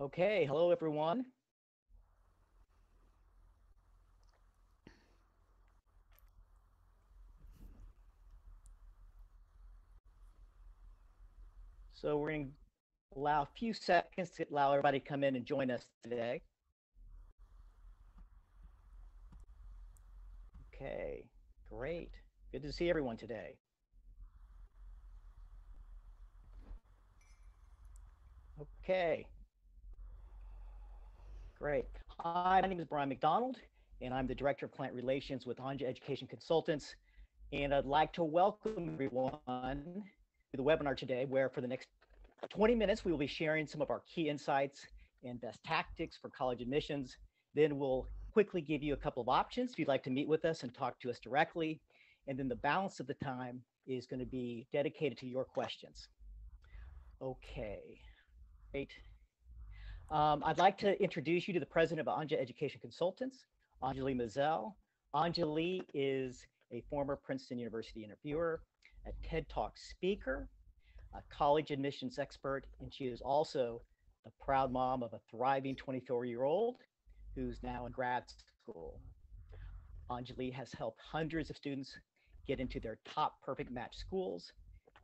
Okay, hello everyone. So we're going to allow a few seconds to allow everybody to come in and join us today. Okay, great. Good to see everyone today. Okay. Great. Hi, my name is Brian McDonald, and I'm the Director of Client Relations with Anja Education Consultants. And I'd like to welcome everyone to the webinar today, where for the next 20 minutes, we will be sharing some of our key insights and best tactics for college admissions. Then we'll quickly give you a couple of options if you'd like to meet with us and talk to us directly. And then the balance of the time is going to be dedicated to your questions. Okay, great. Um, I'd like to introduce you to the president of Anja Education Consultants, Anjali Maazel. Anjali is a former Princeton University interviewer, a TED Talk speaker, a college admissions expert, and she is also the proud mom of a thriving 24 year old who's now in grad school. Anjali has helped hundreds of students get into their top perfect match schools,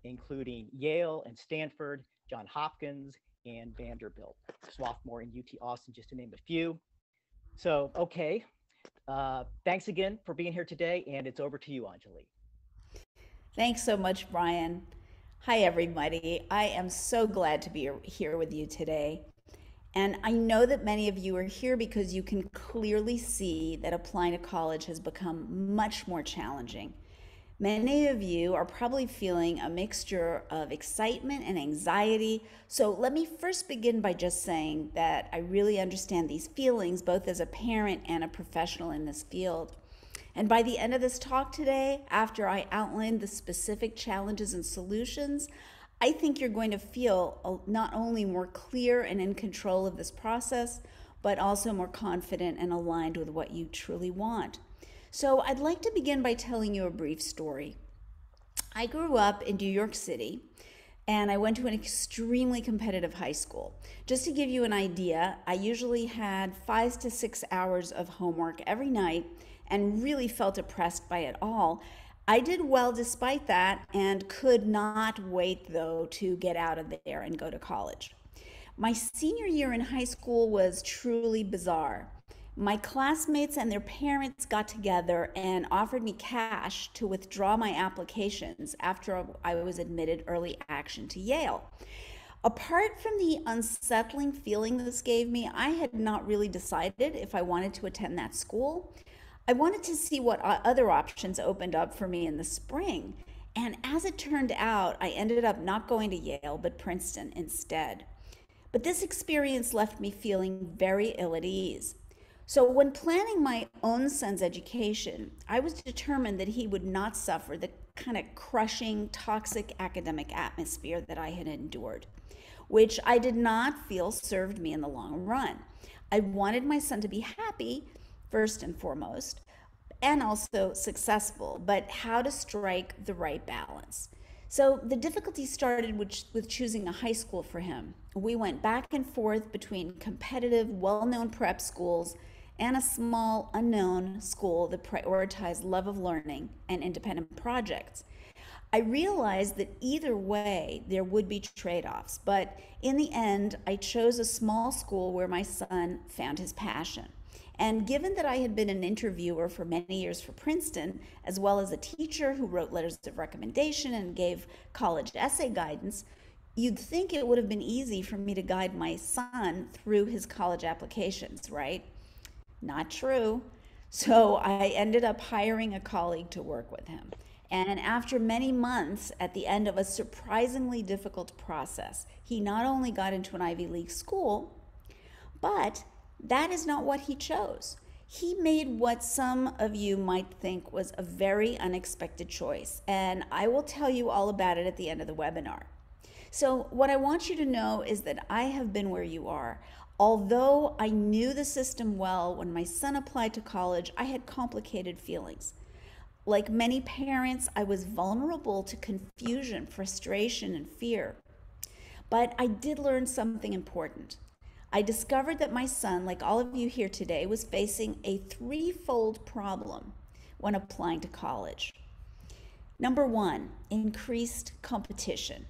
including Yale and Stanford, John Hopkins, and Vanderbilt, Swarthmore and UT Austin, just to name a few. So, okay, uh, thanks again for being here today, and it's over to you, Anjali. Thanks so much, Brian. Hi, everybody. I am so glad to be here with you today. And I know that many of you are here because you can clearly see that applying to college has become much more challenging. Many of you are probably feeling a mixture of excitement and anxiety. So let me first begin by just saying that I really understand these feelings, both as a parent and a professional in this field. And by the end of this talk today, after I outline the specific challenges and solutions, I think you're going to feel not only more clear and in control of this process, but also more confident and aligned with what you truly want. So I'd like to begin by telling you a brief story. I grew up in New York City and I went to an extremely competitive high school. Just to give you an idea, I usually had five to six hours of homework every night and really felt oppressed by it all. I did well despite that and could not wait, though, to get out of there and go to college. My senior year in high school was truly bizarre my classmates and their parents got together and offered me cash to withdraw my applications after I was admitted early action to Yale. Apart from the unsettling feeling this gave me, I had not really decided if I wanted to attend that school. I wanted to see what other options opened up for me in the spring. And as it turned out, I ended up not going to Yale, but Princeton instead. But this experience left me feeling very ill at ease. So, when planning my own son's education, I was determined that he would not suffer the kind of crushing, toxic academic atmosphere that I had endured, which I did not feel served me in the long run. I wanted my son to be happy, first and foremost, and also successful, but how to strike the right balance. So the difficulty started with, with choosing a high school for him. We went back and forth between competitive, well known prep schools and a small unknown school that prioritized love of learning and independent projects. I realized that either way there would be trade offs, but in the end, I chose a small school where my son found his passion. And given that I had been an interviewer for many years for Princeton, as well as a teacher who wrote letters of recommendation and gave college essay guidance, you'd think it would have been easy for me to guide my son through his college applications, right? Not true. So I ended up hiring a colleague to work with him. And after many months, at the end of a surprisingly difficult process, he not only got into an Ivy League school, but that is not what he chose. He made what some of you might think was a very unexpected choice, and I will tell you all about it at the end of the webinar. So, what I want you to know is that I have been where you are. Although I knew the system well, when my son applied to college, I had complicated feelings. Like many parents, I was vulnerable to confusion, frustration, and fear. But I did learn something important. I discovered that my son, like all of you here today, was facing a threefold problem when applying to college. Number one, increased competition.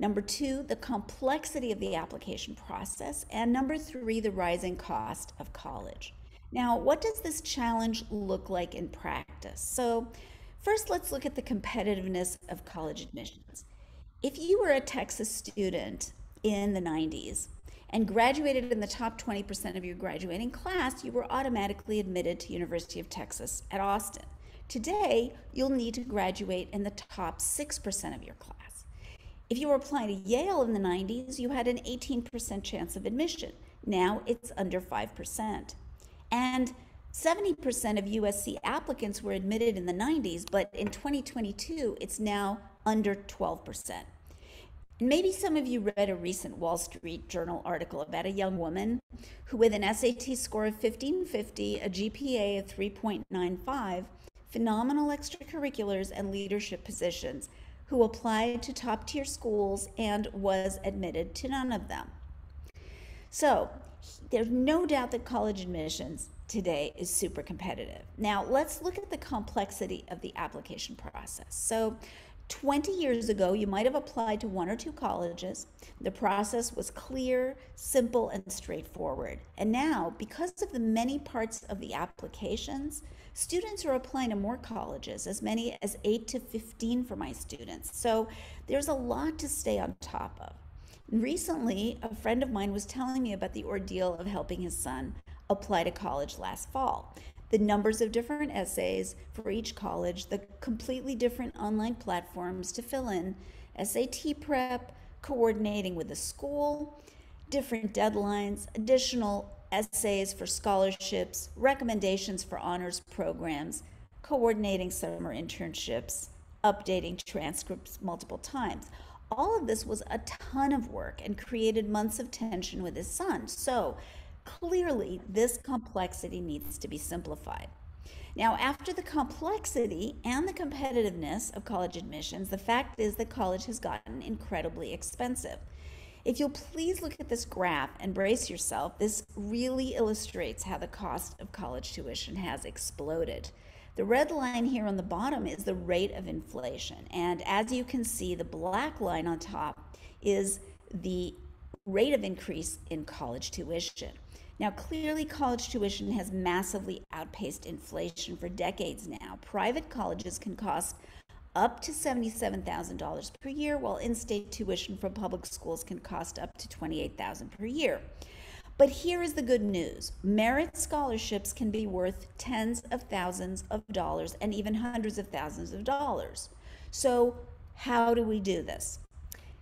Number two, the complexity of the application process. And number three, the rising cost of college. Now, what does this challenge look like in practice? So, first, let's look at the competitiveness of college admissions. If you were a Texas student in the 90s and graduated in the top 20% of your graduating class, you were automatically admitted to University of Texas at Austin. Today, you'll need to graduate in the top 6% of your class. If you were applying to Yale in the 90s, you had an 18% chance of admission. Now it's under 5%. And 70% of USC applicants were admitted in the 90s, but in 2022, it's now under 12%. Maybe some of you read a recent Wall Street Journal article about a young woman who, with an SAT score of 1550, a GPA of 3.95, phenomenal extracurriculars, and leadership positions, who applied to top tier schools and was admitted to none of them. So, there's no doubt that college admissions today is super competitive. Now, let's look at the complexity of the application process. So, 20 years ago, you might have applied to one or two colleges. The process was clear, simple, and straightforward. And now, because of the many parts of the applications, students are applying to more colleges, as many as 8 to 15 for my students. So there's a lot to stay on top of. Recently, a friend of mine was telling me about the ordeal of helping his son apply to college last fall the numbers of different essays for each college, the completely different online platforms to fill in, SAT prep, coordinating with the school, different deadlines, additional essays for scholarships, recommendations for honors programs, coordinating summer internships, updating transcripts multiple times. All of this was a ton of work and created months of tension with his son. So, Clearly, this complexity needs to be simplified. Now, after the complexity and the competitiveness of college admissions, the fact is that college has gotten incredibly expensive. If you'll please look at this graph and brace yourself, this really illustrates how the cost of college tuition has exploded. The red line here on the bottom is the rate of inflation. And as you can see, the black line on top is the rate of increase in college tuition. Now, clearly, college tuition has massively outpaced inflation for decades now. Private colleges can cost up to $77,000 per year, while in state tuition from public schools can cost up to $28,000 per year. But here is the good news merit scholarships can be worth tens of thousands of dollars and even hundreds of thousands of dollars. So, how do we do this?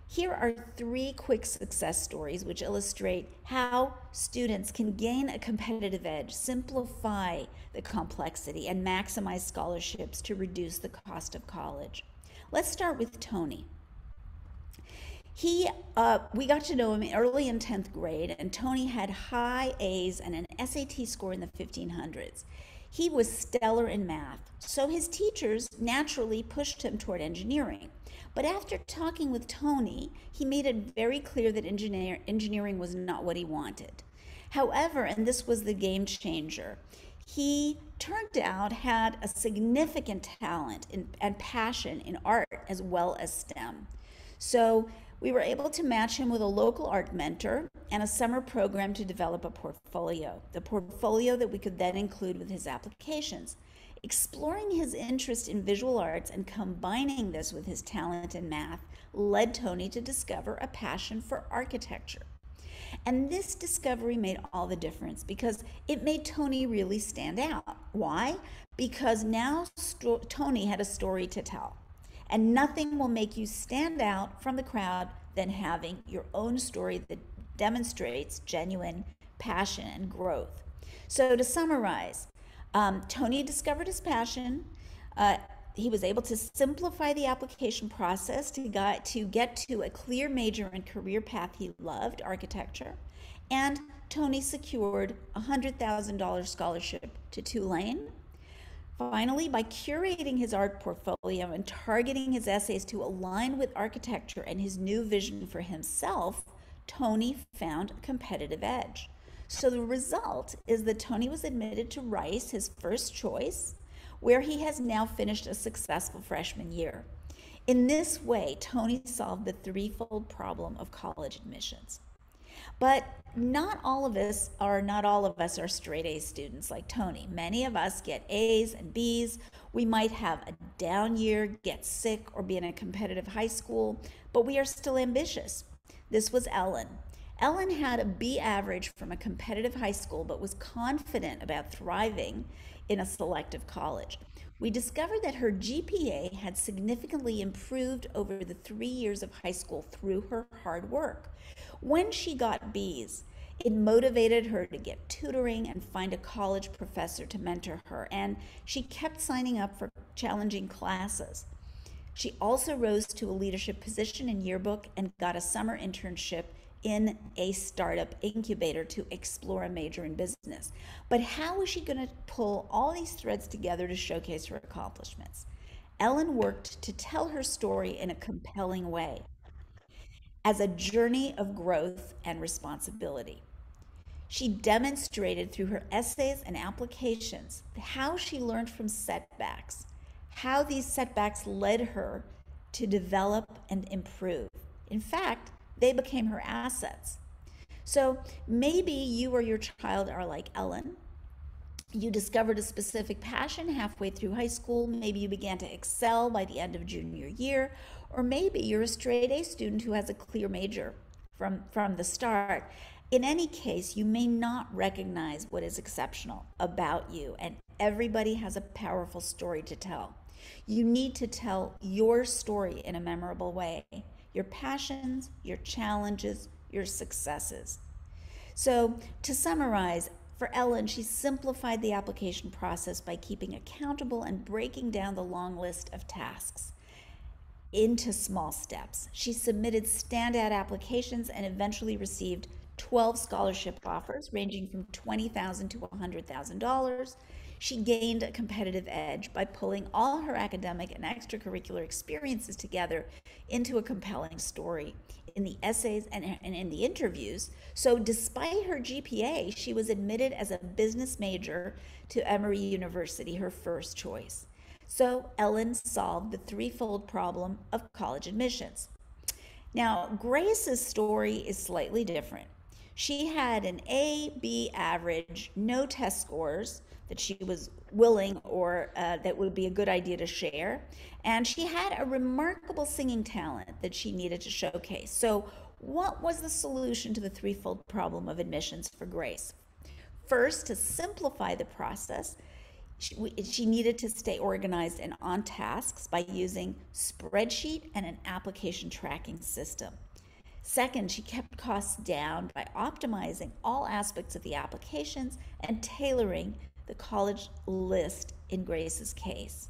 Here are three quick success stories which illustrate how students can gain a competitive edge, simplify the complexity, and maximize scholarships to reduce the cost of college. Let's start with Tony. He, uh, we got to know him early in 10th grade, and Tony had high A's and an SAT score in the 1500s. He was stellar in math, so his teachers naturally pushed him toward engineering. But after talking with Tony, he made it very clear that engineer, engineering was not what he wanted. However, and this was the game changer, he turned out had a significant talent in, and passion in art as well as STEM. So we were able to match him with a local art mentor and a summer program to develop a portfolio, the portfolio that we could then include with his applications. Exploring his interest in visual arts and combining this with his talent in math led Tony to discover a passion for architecture. And this discovery made all the difference because it made Tony really stand out. Why? Because now Tony had a story to tell. And nothing will make you stand out from the crowd than having your own story that demonstrates genuine passion and growth. So, to summarize, um, Tony discovered his passion. Uh, he was able to simplify the application process to get, to get to a clear major and career path he loved, architecture. And Tony secured a $100,000 scholarship to Tulane. Finally, by curating his art portfolio and targeting his essays to align with architecture and his new vision for himself, Tony found a competitive edge. So the result is that Tony was admitted to Rice, his first choice, where he has now finished a successful freshman year. In this way, Tony solved the threefold problem of college admissions. But not all of us are not all of us are straight A students like Tony. Many of us get A's and B's. We might have a down year, get sick, or be in a competitive high school, but we are still ambitious. This was Ellen. Ellen had a B average from a competitive high school, but was confident about thriving in a selective college. We discovered that her GPA had significantly improved over the three years of high school through her hard work. When she got B's, it motivated her to get tutoring and find a college professor to mentor her, and she kept signing up for challenging classes. She also rose to a leadership position in yearbook and got a summer internship in a startup incubator to explore a major in business. But how was she going to pull all these threads together to showcase her accomplishments? Ellen worked to tell her story in a compelling way as a journey of growth and responsibility. She demonstrated through her essays and applications how she learned from setbacks, how these setbacks led her to develop and improve. In fact, they became her assets. So maybe you or your child are like Ellen. You discovered a specific passion halfway through high school. Maybe you began to excel by the end of junior year. Or maybe you're a straight A student who has a clear major from, from the start. In any case, you may not recognize what is exceptional about you, and everybody has a powerful story to tell. You need to tell your story in a memorable way your passions, your challenges, your successes. So, to summarize, for Ellen, she simplified the application process by keeping accountable and breaking down the long list of tasks into small steps. She submitted standout applications and eventually received 12 scholarship offers ranging from 20,000 to $100,000 she gained a competitive edge by pulling all her academic and extracurricular experiences together into a compelling story in the essays and, and in the interviews. So, despite her GPA, she was admitted as a business major to Emory University, her first choice. So, Ellen solved the threefold problem of college admissions. Now, Grace's story is slightly different. She had an A B average, no test scores, that she was willing or uh, that would be a good idea to share. And she had a remarkable singing talent that she needed to showcase. So, what was the solution to the threefold problem of admissions for Grace? First, to simplify the process, she, she, needed to stay organized and on tasks by using spreadsheet and an application tracking system. Second, she kept costs down by optimizing all aspects of the applications and tailoring the college list in Grace's case.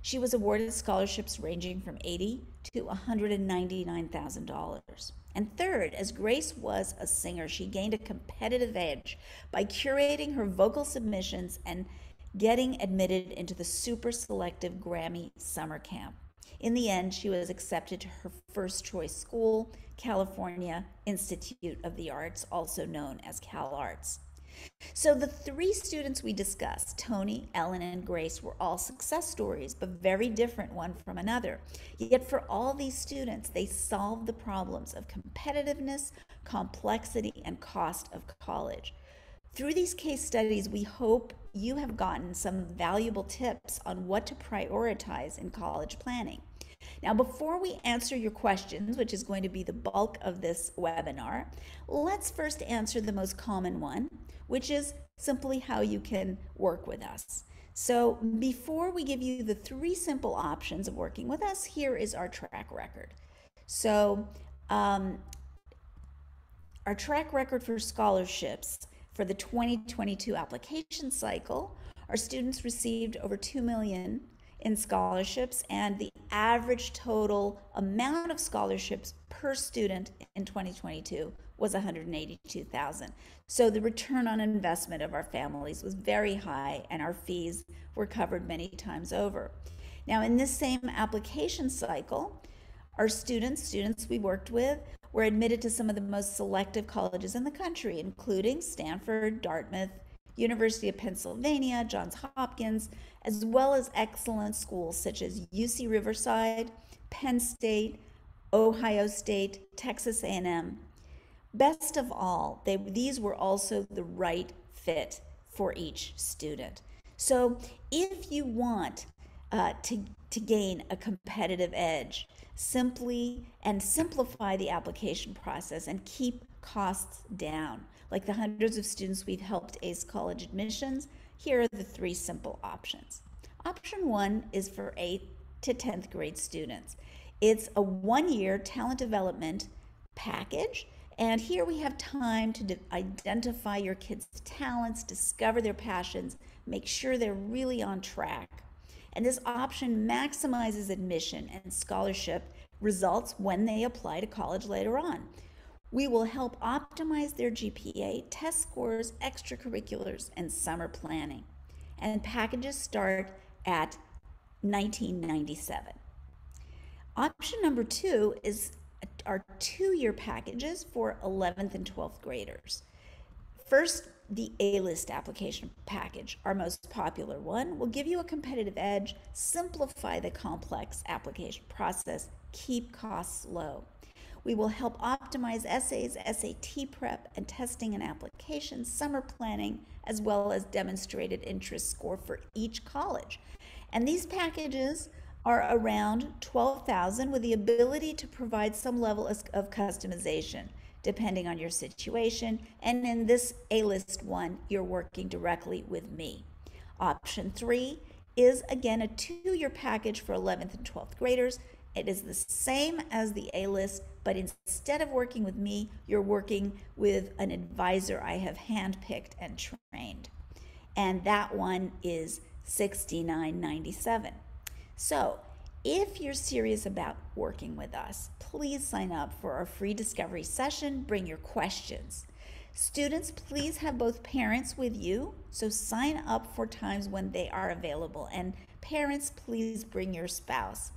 She was awarded scholarships ranging from 80 to $199,000. And third, as Grace was a singer, she gained a competitive edge by curating her vocal submissions and getting admitted into the super selective Grammy summer camp. In the end, she was accepted to her first choice school, California Institute of the Arts, also known as Cal Arts. So the three students we discussed, Tony, Ellen, and Grace, were all success stories, but very different one from another. Yet for all these students, they solved the problems of competitiveness, complexity, and cost of college. Through these case studies, we hope you have gotten some valuable tips on what to prioritize in college planning. Now, before we answer your questions, which is going to be the bulk of this webinar, let's first answer the most common one, which is simply how you can work with us. So before we give you the three simple options of working with us, here is our track record. So um, our track record for scholarships for the 2022 application cycle, our students received over 2 million in scholarships and the average total amount of scholarships per student in 2022 was 182,000. So the return on investment of our families was very high and our fees were covered many times over. Now in this same application cycle, our students, students we worked with, were admitted to some of the most selective colleges in the country, including Stanford, Dartmouth, University of Pennsylvania, Johns Hopkins, as well as excellent schools such as UC Riverside, Penn State, Ohio State, Texas A&M. Best of all, they, these were also the right fit for each student. So if you want uh, to, to gain a competitive edge, simply and simplify the application process and keep costs down. Like the hundreds of students we've helped ace college admissions, here are the three simple options. Option one is for 8th to 10th grade students. It's a one year talent development package. And here we have time to identify your kids' talents, discover their passions, make sure they're really on track. And this option maximizes admission and scholarship results when they apply to college later on. We will help optimize their GPA, test scores, extracurriculars, and summer planning. And packages start at 1997. Option number two is our two year packages for 11th and 12th graders. First, the A list application package, our most popular one, will give you a competitive edge, simplify the complex application process, keep costs low. We will help optimize essays, SAT prep, and testing and application, summer planning, as well as demonstrated interest score for each college. And these packages are around 12,000 with the ability to provide some level of customization depending on your situation. And in this A list one, you're working directly with me. Option three is again a two year package for 11th and 12th graders. It is the same as the A list, but instead of working with me, you're working with an advisor I have handpicked and trained. And that one is 69.97. So, if you're serious about working with us, please sign up for our free discovery session. Bring your questions. Students, please have both parents with you, so sign up for times when they are available. And parents, please bring your spouse.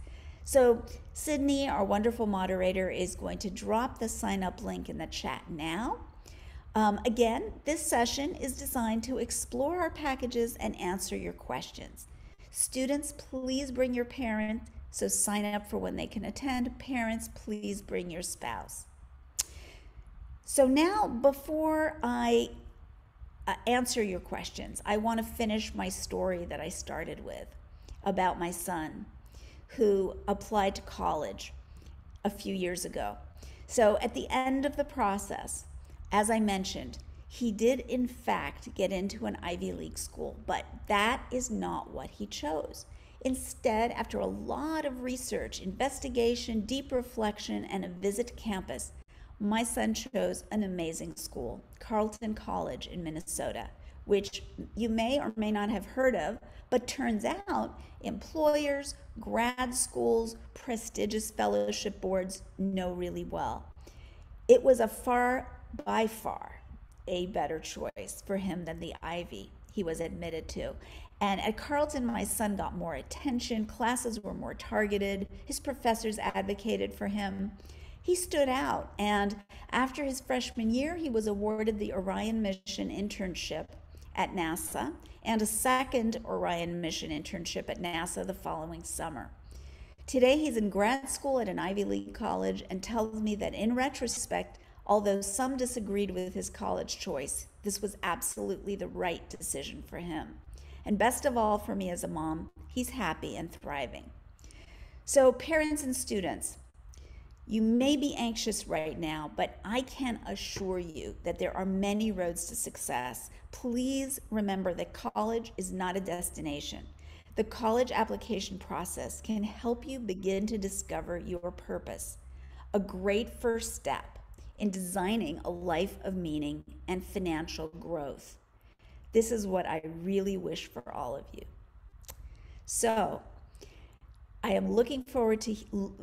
So, Sydney, our wonderful moderator, is going to drop the sign up link in the chat now. Um, again, this session is designed to explore our packages and answer your questions. Students, please bring your parent, so sign up for when they can attend. Parents, please bring your spouse. So now, before I uh, answer your questions, I want to finish my story that I started with about my son who applied to college a few years ago. So at the end of the process, as I mentioned, he did in fact get into an Ivy League school, but that is not what he chose. Instead, after a lot of research, investigation, deep reflection, and a visit to campus, my son chose an amazing school, Carleton College in Minnesota, which you may or may not have heard of, but turns out employers, grad schools, prestigious fellowship boards know really well. It was a far, by far, a better choice for him than the Ivy he was admitted to. And at Carleton, my son got more attention, classes were more targeted, his professors advocated for him. He stood out, and after his freshman year, he was awarded the Orion Mission internship at NASA and a second Orion Mission internship at NASA the following summer. Today, he's in grad school at an Ivy League college and tells me that in retrospect, although some disagreed with his college choice, this was absolutely the right decision for him. And best of all, for me as a mom, he's happy and thriving. So, parents and students, you may be anxious right now, but I can assure you that there are many roads to success. Please remember that college is not a destination. The college application process can help you begin to discover your purpose. A great first step in designing a life of meaning and financial growth. This is what I really wish for all of you. So, I am looking forward to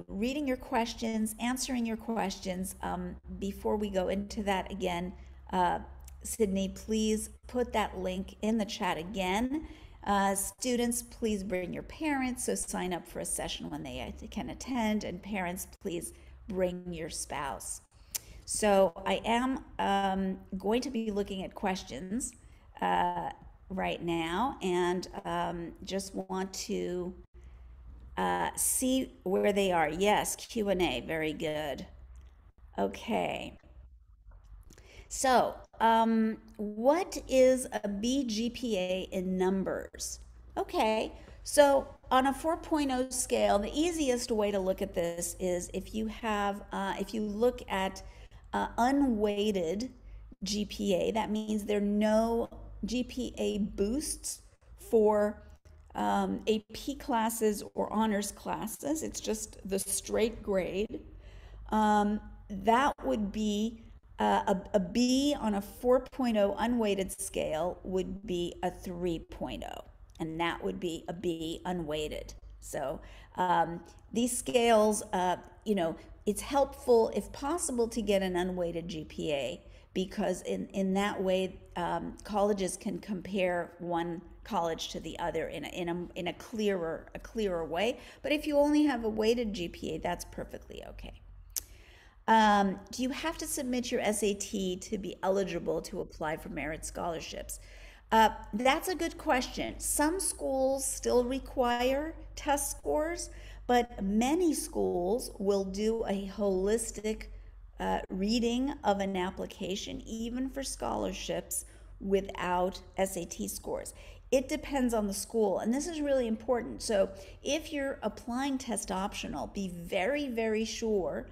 reading your questions, answering your questions. Um, before we go into that again, uh, Sydney, please put that link in the chat again. Uh, students, please bring your parents, so sign up for a session when they can attend, and parents, please bring your spouse. So I am um, going to be looking at questions uh, right now and um, just want to uh, see where they are. Yes, Q&A, very good. Okay. So, um, what is a BGPA in numbers? Okay, so on a 4.0 scale, the easiest way to look at this is if you have, uh, if you look at uh, unweighted GPA, that means there are no GPA boosts for um, AP classes or honors classes. It's just the straight grade. Um, that would be uh, a, a B on a 4.0 unweighted scale would be a 3.0, and that would be a B unweighted. So um, these scales, uh, you know, it's helpful if possible to get an unweighted GPA because in, in that way um, colleges can compare one college to the other in a, in a, in a clearer a clearer way. But if you only have a weighted GPA, that's perfectly okay. Um, do you have to submit your SAT to be eligible to apply for merit scholarships? Uh, that's a good question. Some schools still require test scores, but many schools will do a holistic uh, reading of an application, even for scholarships, without SAT scores. It depends on the school, and this is really important. So, if you're applying test optional, be very, very sure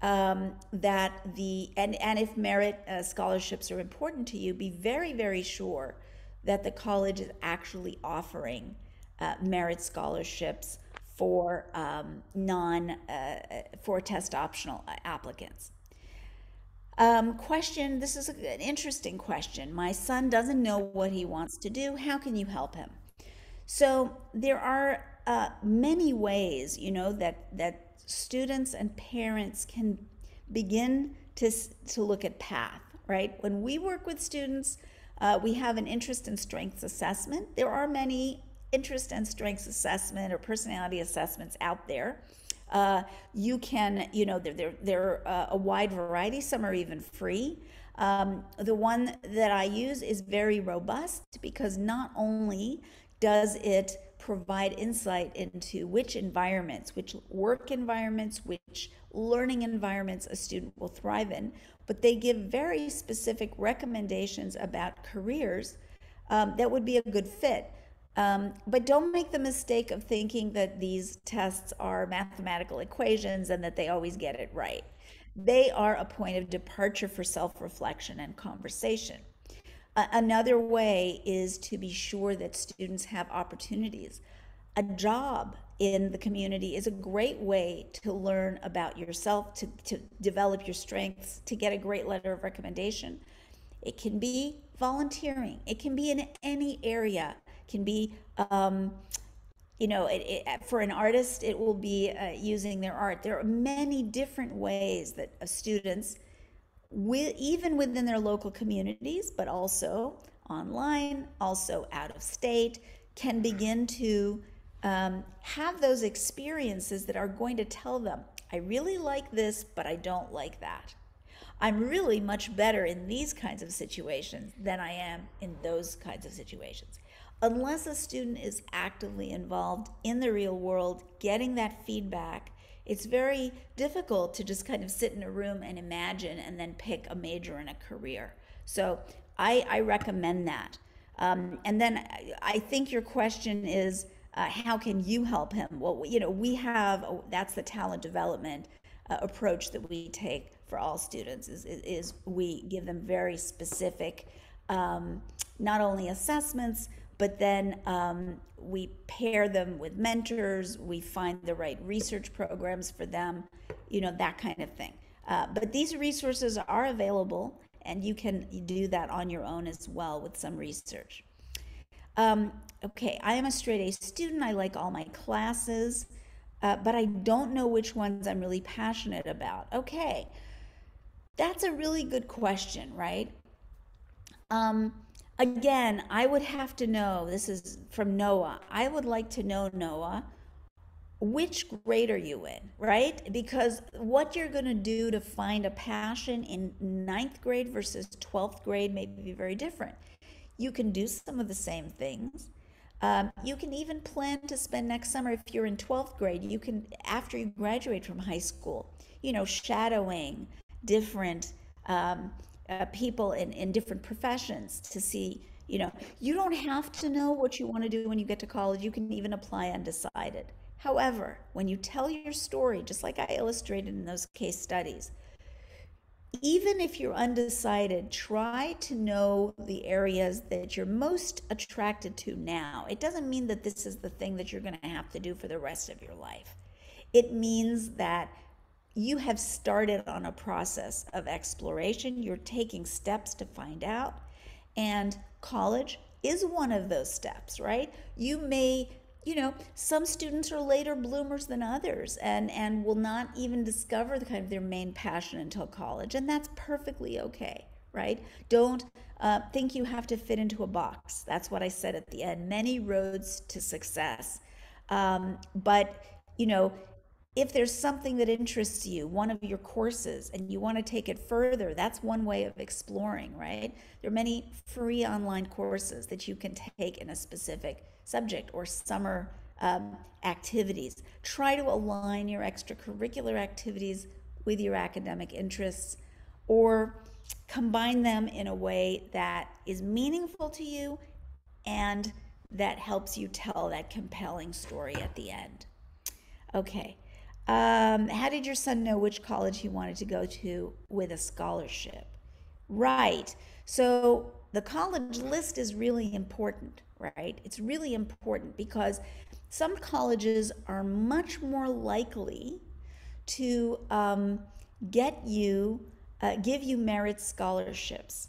um, that the and and if merit uh, scholarships are important to you, be very, very sure that the college is actually offering uh, merit scholarships for um, non uh, for test optional applicants. Um, question This is an interesting question. My son doesn't know what he wants to do. How can you help him? So there are uh, many ways, you know, that that students and parents can begin to to look at path. Right when we work with students, uh, we have an interest and strengths assessment. There are many interest and strengths assessment or personality assessments out there. Uh, you can, you know, they're, they're, they're uh, a wide variety. Some are even free. Um, the one that I use is very robust because not only does it provide insight into which environments, which work environments, which learning environments a student will thrive in, but they give very specific recommendations about careers um, that would be a good fit. Um, but don't make the mistake of thinking that these tests are mathematical equations and that they always get it right. They are a point of departure for self reflection and conversation. Another way is to be sure that students have opportunities. A job in the community is a great way to learn about yourself, to, to develop your strengths, to get a great letter of recommendation. It can be volunteering, it can be in any area can be um, you know it, it, for an artist it will be uh, using their art. There are many different ways that uh, students with, even within their local communities but also online also out of state can begin to um, have those experiences that are going to tell them i really like this but i don't like that. I'm really much better in these kinds of situations than i am in those kinds of situations unless a student is actively involved in the real world, getting that feedback, it's very difficult to just kind of sit in a room and imagine and then pick a major and a career. So I, I recommend that. Um, and then I think your question is, uh, how can you help him? Well, you know, we have that's the talent development uh, approach that we take for all students. Is, is we give them very specific, um, not only assessments but then um, we pair them with mentors we find the right research programs for them you know that kind of thing. Uh, but these resources are available and you can do that on your own as well with some research. Um, okay i am a straight a student i like all my classes uh, but i don't know which ones i'm really passionate about. Okay that's a really good question right? Um, Again, I would have to know this is from Noah. I would like to know, Noah, which grade are you in, right? Because what you're going to do to find a passion in ninth grade versus 12th grade may be very different. You can do some of the same things. Um, you can even plan to spend next summer, if you're in 12th grade, you can, after you graduate from high school, you know, shadowing different um, uh, people in, in different professions to see, you know, you don't have to know what you want to do when you get to college. You can even apply undecided However, when you tell your story, just like I illustrated in those case studies, even if you're undecided, try to know the areas that you're most attracted to now. It doesn't mean that this is the thing that you're going to have to do for the rest of your life. It means that you have started on a process of exploration. You're taking steps to find out. And college is one of those steps, right? You may you know, some students are later bloomers than others and, and will not even discover the kind of their main passion until college. And that's perfectly okay, right? Don't uh, think you have to fit into a box. That's what I said at the end. Many roads to success. Um, but, you know, if there's something that interests you, one of your courses, and you want to take it further, that's one way of exploring, right? There are many free online courses that you can take in a specific subject or summer um, activities. Try to align your extracurricular activities with your academic interests or combine them in a way that is meaningful to you and that helps you tell that compelling story at the end. Okay. Um, how did your son know which college he wanted to go to with a scholarship? Right. So the college list is really important right? It's really important because some colleges are much more likely to um, get you, uh, give you merit scholarships.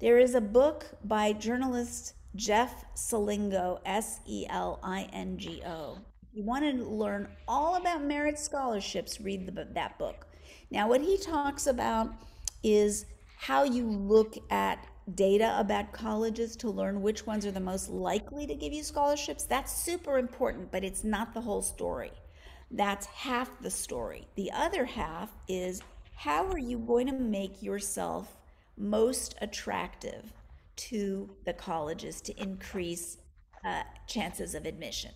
There is a book by journalist Jeff Selingo, S E L I N G O. You want to learn all about merit scholarships, read the, that book. Now, what he talks about is how you look at data about colleges to learn which ones are the most likely to give you scholarships, that's super important, but it's not the whole story. That's half the story. The other half is how are you going to make yourself most attractive to the colleges to increase uh, chances of admission?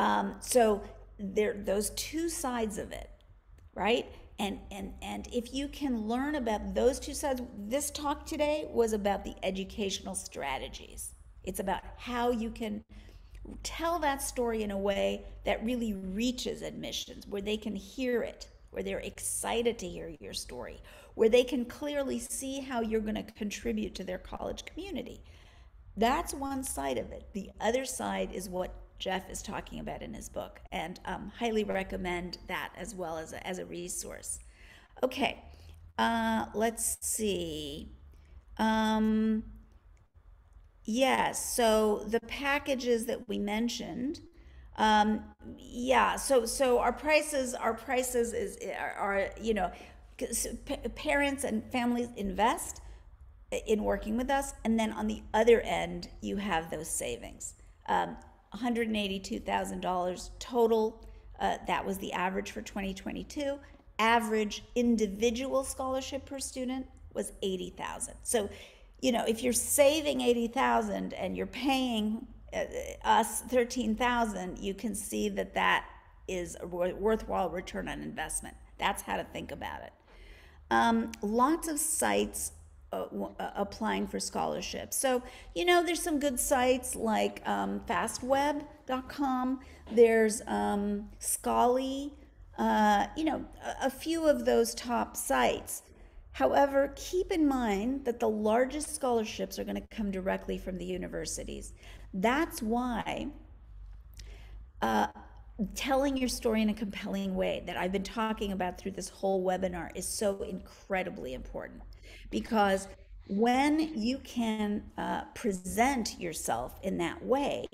Um, so there, those two sides of it, right? and and and if you can learn about those two sides this talk today was about the educational strategies. It's about how you can tell that story in a way that really reaches admissions where they can hear it where they're excited to hear your story where they can clearly see how you're going to contribute to their college community. That's one side of it. The other side is what Jeff is talking about in his book, and um, highly recommend that as well as a, as a resource. Okay, uh, let's see. Um, yes, so the packages that we mentioned. Um, yeah, so so our prices, our prices is are, are you know, parents and families invest in working with us, and then on the other end, you have those savings. Um, $182,000 total. Uh, that was the average for 2022. Average individual scholarship per student was 80,000. So, you know, if you're saving 80,000 and you're paying uh, us 13,000, you can see that that is a worthwhile return on investment. That's how to think about it. Um, lots of sites uh, uh, applying for scholarships. So, you know, there's some good sites like um, fastweb.com, there's um, Scholly, uh, you know, a, a few of those top sites. However, keep in mind that the largest scholarships are going to come directly from the universities. That's why uh, telling your story in a compelling way that I've been talking about through this whole webinar is so incredibly important because when you can uh, present yourself in that way,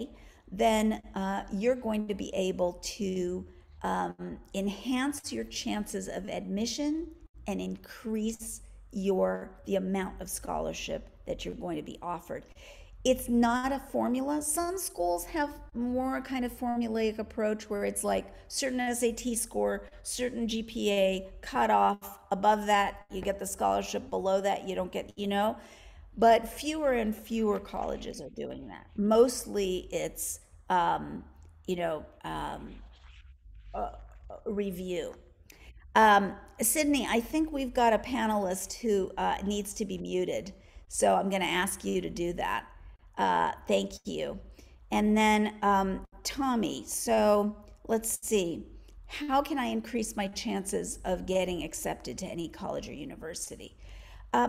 then uh, you're going to be able to um, enhance your chances of admission and increase your the amount of scholarship that you're going to be offered. It's not a formula. Some schools have more kind of formulaic approach where it's like certain SAT score, certain GPA cutoff. Above that, you get the scholarship. Below that, you don't get, you know. But fewer and fewer colleges are doing that. Mostly it's, um, you know, um, a review. Um, Sydney, I think we've got a panelist who uh, needs to be muted. So I'm going to ask you to do that. Uh, thank you. And then um, Tommy, so let's see. How can I increase my chances of getting accepted to any college or university? Uh,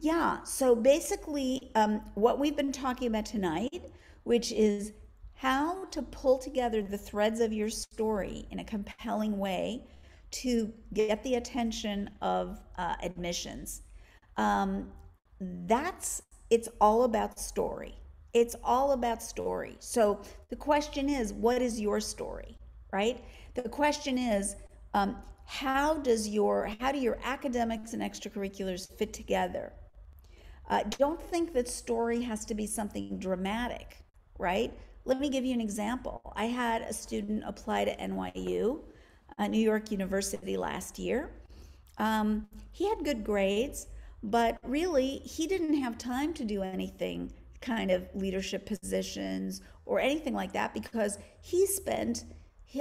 yeah, so basically, um, what we've been talking about tonight, which is how to pull together the threads of your story in a compelling way to get the attention of uh, admissions. Um, that's it's all about story. It's all about story. So the question is, what is your story, right? The question is, um, how does your how do your academics and extracurriculars fit together? Uh, don't think that story has to be something dramatic, right? Let me give you an example. I had a student apply to NYU, uh, New York University, last year. Um, he had good grades, but really he didn't have time to do anything kind of leadership positions or anything like that because he spent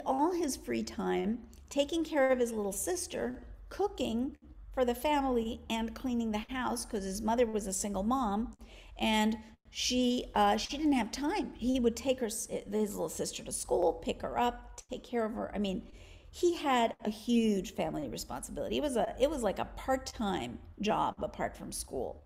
all his free time taking care of his little sister, cooking for the family, and cleaning the house because his mother was a single mom, and she uh, she didn't have time. He would take her his little sister to school, pick her up, take care of her. I mean, he had a huge family responsibility. It was a it was like a part time job apart from school.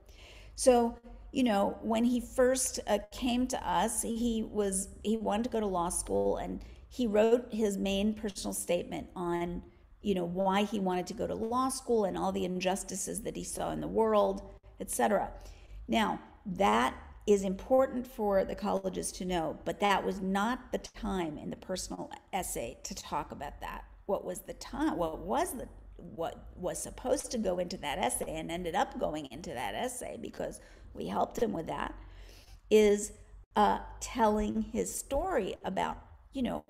So you know, when he first uh, came to us, he was he wanted to go to law school, and he wrote his main personal statement on you know why he wanted to go to law school and all the injustices that he saw in the world, etc. Now that is important for the colleges to know, but that was not the time in the personal essay to talk about that. What was the time? What was the what was supposed to go into that essay and ended up going into that essay because we helped him with that, is uh, telling his story about, you know,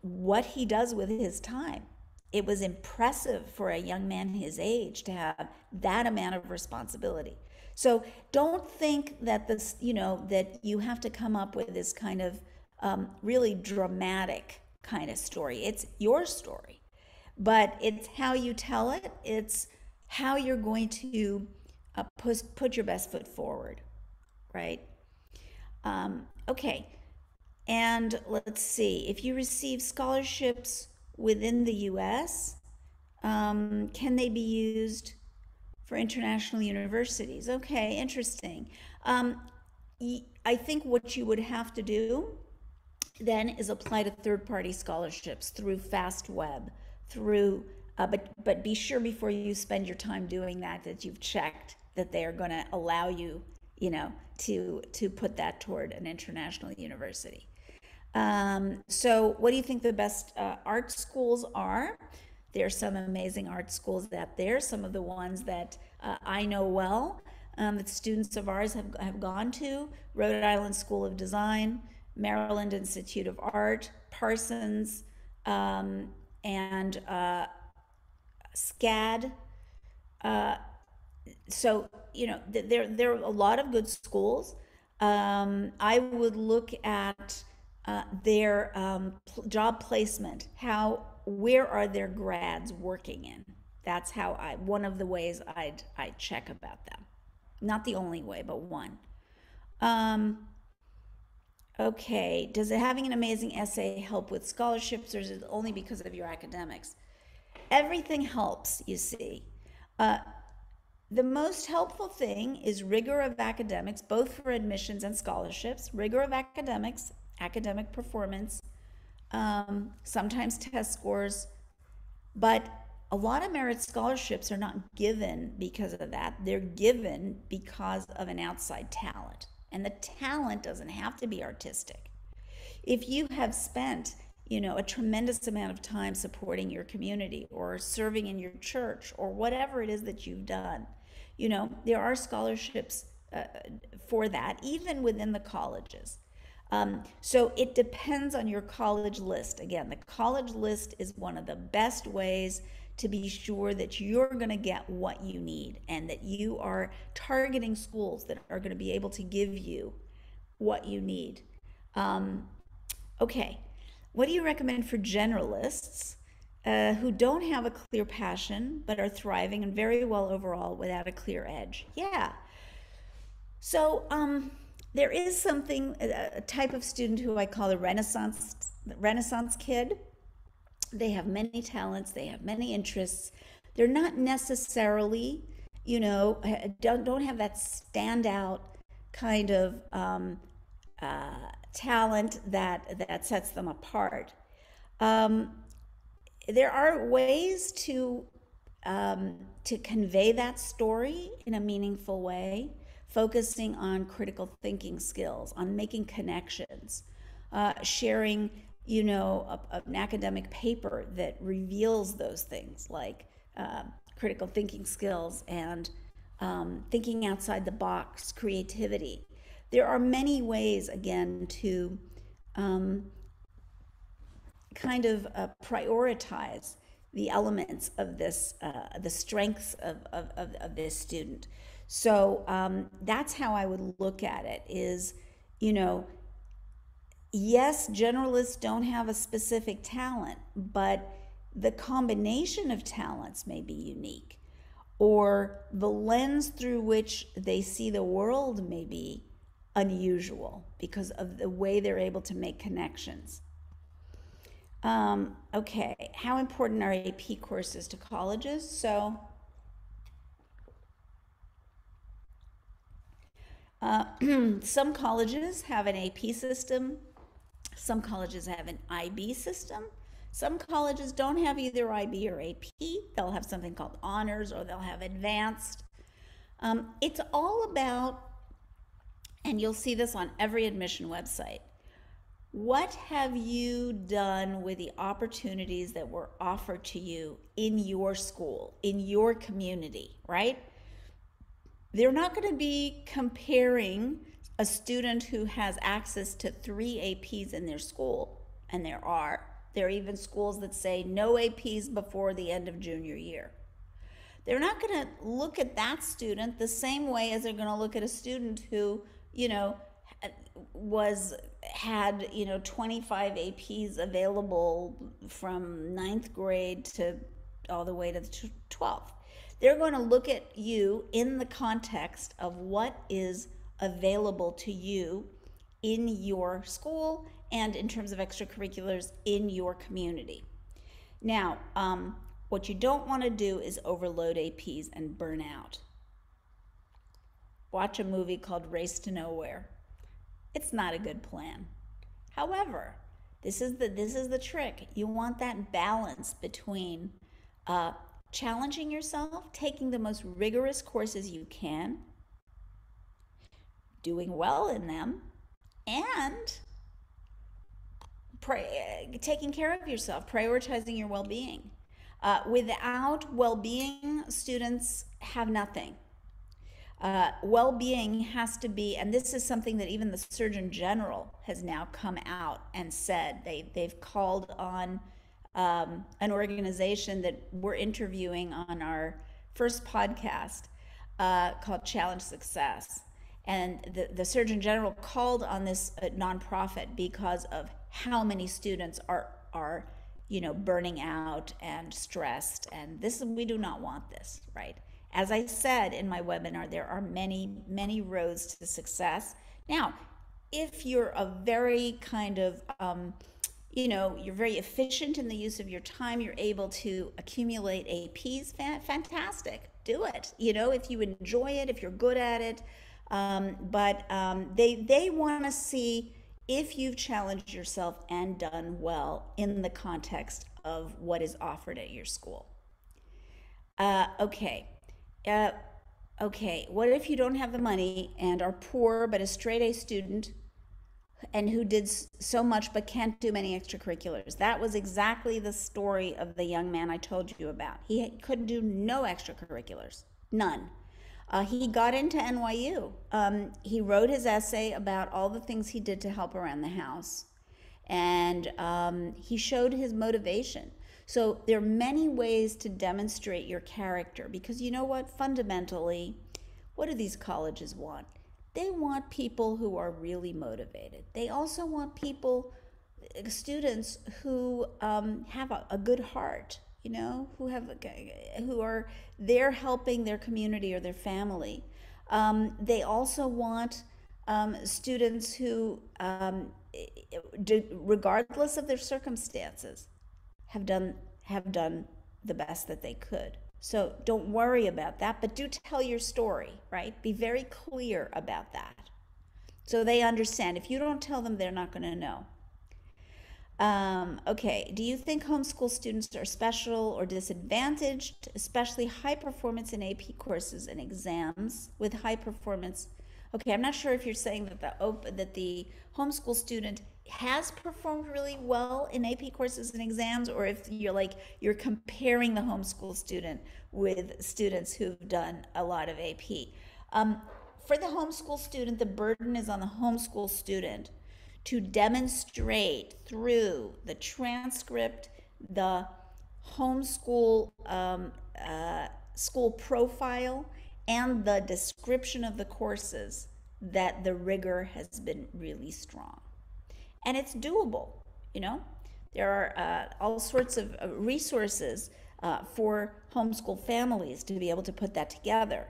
what he does with his time. It was impressive for a young man his age to have that amount of responsibility. So don't think that this, you know, that you have to come up with this kind of um, really dramatic kind of story. It's your story, but it's how you tell it. It's how you're going to uh, put, put your best foot forward, right? Um, okay. And let's see, if you receive scholarships within the US, um, can they be used for international universities? Okay, interesting. Um, I think what you would have to do then is apply to third party scholarships through FastWeb, through, uh, but, but be sure before you spend your time doing that that you've checked that they are going to allow you, you know, to to put that toward an international university. Um, so, what do you think the best uh, art schools are? There are some amazing art schools out there. Some of the ones that uh, I know well, um, that students of ours have, have gone to: Rhode Island School of Design, Maryland Institute of Art, Parsons, um, and uh, SCAD. Uh, so you know there there are a lot of good schools. Um, I would look at uh, their um, job placement. How where are their grads working in? That's how I one of the ways I'd I check about them. Not the only way, but one. Um, okay, does it having an amazing essay help with scholarships, or is it only because of your academics? Everything helps, you see. Uh, the most helpful thing is rigor of academics, both for admissions and scholarships, rigor of academics, academic performance, um, sometimes test scores, but a lot of merit scholarships are not given because of that. They're given because of an outside talent. And the talent doesn't have to be artistic. If you have spent, you know, a tremendous amount of time supporting your community or serving in your church or whatever it is that you've done, you know, there are scholarships uh, for that, even within the colleges. Um, so it depends on your college list. Again, the college list is one of the best ways to be sure that you're going to get what you need and that you are targeting schools that are going to be able to give you what you need. Um, okay, what do you recommend for generalists uh, who don't have a clear passion but are thriving and very well overall without a clear edge? Yeah. So, um, there is something a type of student who I call a renaissance renaissance kid. They have many talents, they have many interests. They're not necessarily, you know, don't don't have that standout kind of um, uh, talent that that sets them apart. Um, there are ways to um, to convey that story in a meaningful way focusing on critical thinking skills, on making connections, uh, sharing, you know, a, an academic paper that reveals those things like uh, critical thinking skills and um, thinking outside the box, creativity. There are many ways, again, to um, kind of uh, prioritize the elements of this, uh, the strengths of, of, of, of this student. So um, that's how I would look at it is, you know, yes, generalists don't have a specific talent, but the combination of talents may be unique, or the lens through which they see the world may be unusual because of the way they're able to make connections. Um, okay, how important are AP courses to colleges? So, Uh, some colleges have an AP system, some colleges have an IB system. Some colleges don't have either IB or AP. They'll have something called honors or they'll have advanced. Um, it's all about, and you'll see this on every admission website. What have you done with the opportunities that were offered to you in your school, in your community, right? They're not going to be comparing a student who has access to three APs in their school, and there are. There are even schools that say no APs before the end of junior year. They're not going to look at that student the same way as they're going to look at a student who, you know, was had you know 25 APs available from ninth grade to all the way to the 12th. They're going to look at you in the context of what is available to you in your school and in terms of extracurriculars in your community. Now, um, what you don't want to do is overload APs and burn out. Watch a movie called Race to Nowhere. It's not a good plan. However, this is the this is the trick. You want that balance between uh, challenging yourself, taking the most rigorous courses you can, doing well in them, and pray, taking care of yourself, prioritizing your well being. Uh, without well being, students have nothing. Uh, well being has to be, and this is something that even the Surgeon General has now come out and said. They, they've called on um, an organization that we're interviewing on our first podcast uh, called Challenge Success. And the, the Surgeon General called on this uh, nonprofit because of how many students are, are, you know, burning out and stressed. And this, we do not want this, right? As I said in my webinar, there are many, many roads to success. Now, if you're a very kind of um, you know, you're very efficient in the use of your time. You're able to accumulate APs. Fantastic. Do it. You know, if you enjoy it, if you're good at it. Um, but um, they they want to see if you've challenged yourself and done well in the context of what is offered at your school. Uh, okay. Uh, okay. What if you don't have the money and are poor but a straight A student? and who did so much but can't do many extracurriculars. That was exactly the story of the young man I told you about. He couldn't do no extracurriculars, none. Uh, he got into NYU. Um, he wrote his essay about all the things he did to help around the house, and um, he showed his motivation. So there are many ways to demonstrate your character because you know what? Fundamentally, what do these colleges want? They want people who are really motivated. They also want people, students who um, have a, a good heart, you know, who have who are there helping their community or their family. Um, they also want um, students who, um, regardless of their circumstances, have done have done the best that they could. So don't worry about that, but do tell your story, right? Be very clear about that. So they understand. If you don't tell them, they're not going to know. Um, okay, do you think homeschool students are special or disadvantaged, especially high performance in AP courses and exams with high performance? Okay, I'm not sure if you're saying that the that the homeschool student has performed really well in AP courses and exams, or if you're like you're comparing the homeschool student with students who've done a lot of AP. Um, for the homeschool student, the burden is on the homeschool student to demonstrate through the transcript, the homeschool um, uh, school profile, and the description of the courses that the rigor has been really strong and it's doable. You know, there are uh, all sorts of uh, resources uh, for homeschool families to be able to put that together.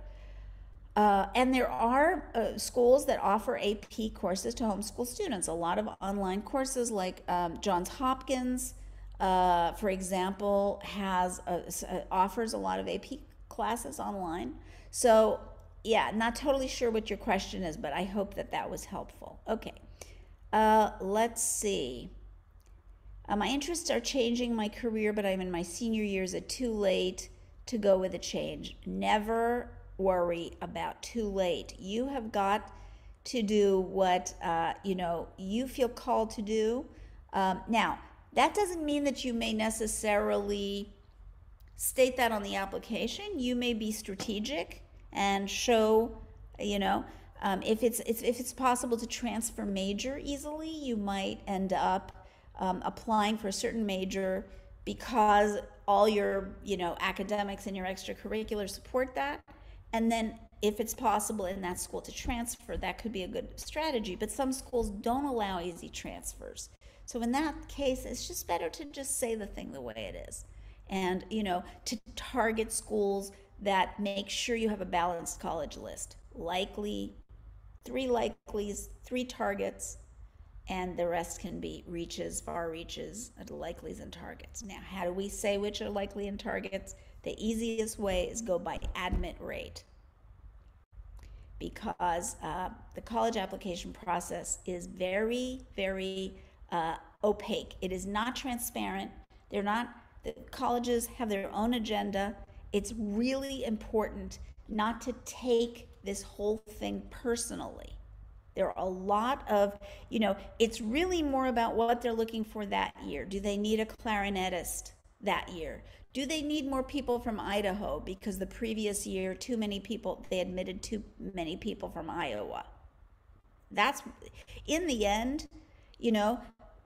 Uh, and there are uh, schools that offer AP courses to homeschool students. A lot of online courses, like um, Johns Hopkins, uh, for example, has offers a lot of AP classes online. So, yeah, not totally sure what your question is, but I hope that that was helpful. Okay. Uh, let's see. Uh, my interests are changing my career, but I'm in my senior years. It too late to go with a change. Never worry about too late. You have got to do what uh, you know you feel called to do. Um, now, that doesn't mean that you may necessarily state that on the application. You may be strategic and show, you know, um, if it's if, it's possible to transfer major easily, you might end up um, applying for a certain major because all your you know academics and your extracurricular support that, and then if it's possible in that school to transfer, that could be a good strategy. But some schools don't allow easy transfers. So in that case, it's just better to just say the thing the way it is. And, you know, to target schools that make sure you have a balanced college list. Likely, three likelies, three targets, and the rest can be reaches, far reaches, likelies, and targets. Now, how do we say which are likely and targets? The easiest way is go by admit rate because uh, the college application process is very, very uh, opaque. It is not transparent. They're not, the colleges have their own agenda. It's really important not to take this whole thing personally. There are a lot of, you know, it's really more about what they're looking for that year. Do they need a clarinetist that year? Do they need more people from Idaho because the previous year too many people they admitted too many people from Iowa? That's in the end, you know,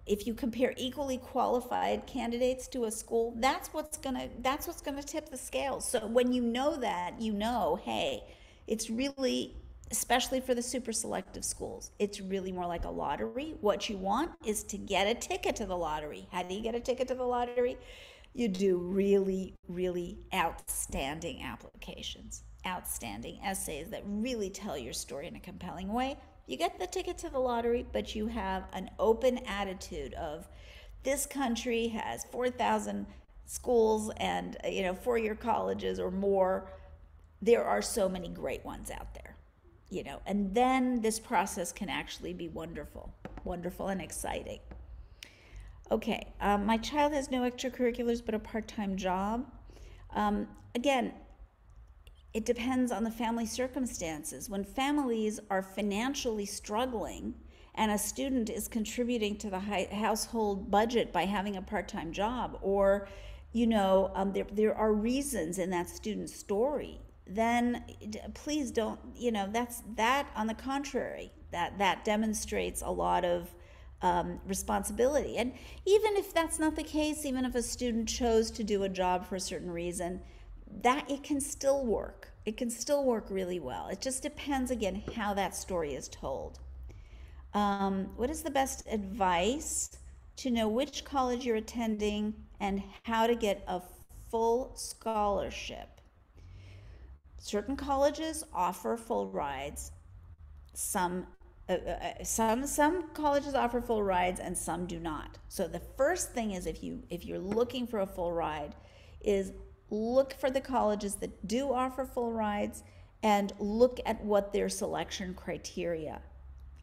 if you compare equally qualified candidates to a school, that's what's going to that's what's going to tip the scales. So when you know that, you know, hey, it's really, especially for the super selective schools, it's really more like a lottery. What you want is to get a ticket to the lottery. How do you get a ticket to the lottery? You do really, really outstanding applications, outstanding essays that really tell your story in a compelling way. You get the ticket to the lottery, but you have an open attitude of this country has 4,000 schools and you know four-year colleges or more there are so many great ones out there, you know, and then this process can actually be wonderful, wonderful and exciting. Okay, um, my child has no extracurriculars but a part time job. Um, again, it depends on the family circumstances. When families are financially struggling and a student is contributing to the household budget by having a part time job, or, you know, um, there, there are reasons in that student's story then please don't, you know, that's that on the contrary, that that demonstrates a lot of um, responsibility. And even if that's not the case, even if a student chose to do a job for a certain reason, that it can still work. It can still work really well. It just depends again how that story is told. Um, what is the best advice to know which college you're attending and how to get a full scholarship? Certain colleges offer full rides. Some uh, uh, uh, some some colleges offer full rides and some do not. So the first thing is if you if you're looking for a full ride is look for the colleges that do offer full rides and look at what their selection criteria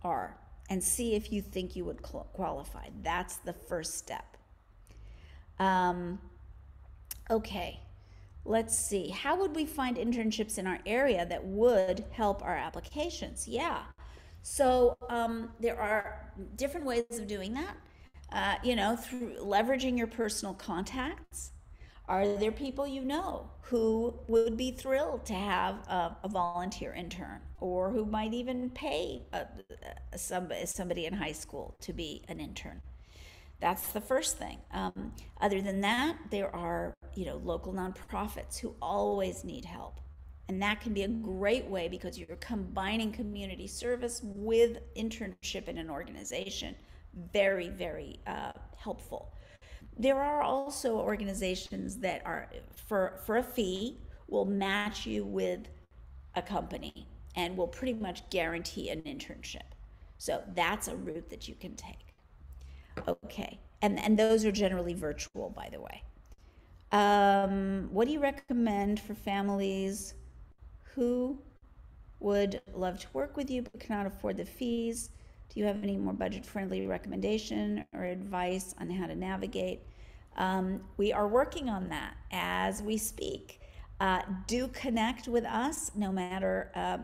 are and see if you think you would qualify. That's the first step. Um, okay, let's see. How would we find internships in our area that would help our applications? Yeah. So um, there are different ways of doing that. Uh, you know, through leveraging your personal contacts. Are there people you know who would be thrilled to have a, a volunteer intern or who might even pay a, a somebody, somebody in high school to be an intern? That's the first thing. Um, other than that, there are you know local nonprofits who always need help, and that can be a great way because you're combining community service with internship in an organization. Very very uh, helpful. There are also organizations that are for for a fee will match you with a company and will pretty much guarantee an internship. So that's a route that you can take. Okay, and and those are generally virtual, by the way. Um, what do you recommend for families who would love to work with you but cannot afford the fees? Do you have any more budget friendly recommendation or advice on how to navigate? Um, we are working on that as we speak. Uh, do connect with us no matter uh,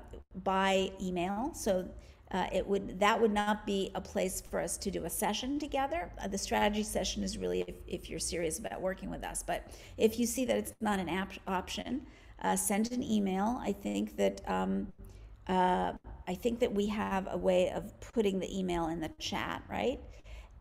by email. So uh, it would that would not be a place for us to do a session together. Uh, the strategy session is really if, if, you're serious about working with us. But if you see that it's not an ap- option, uh, send an email. I think that um, uh, I think that we have a way of putting the email in the chat, right?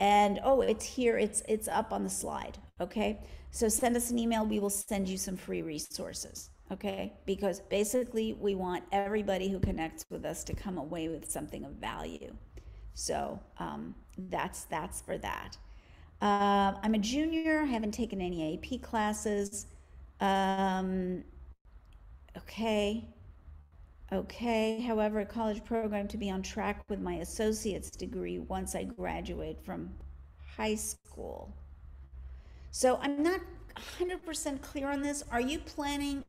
And oh, it's here. It's it's up on the slide. Okay, so send us an email. We will send you some free resources. Okay, because basically we want everybody who connects with us to come away with something of value. So um, that's that's for that. Uh, I'm a junior. I haven't taken any AP classes. Um, okay. Okay. However, a college program to be on track with my associate's degree once I graduate from high school. So I'm not 100% clear on this. Are you planning,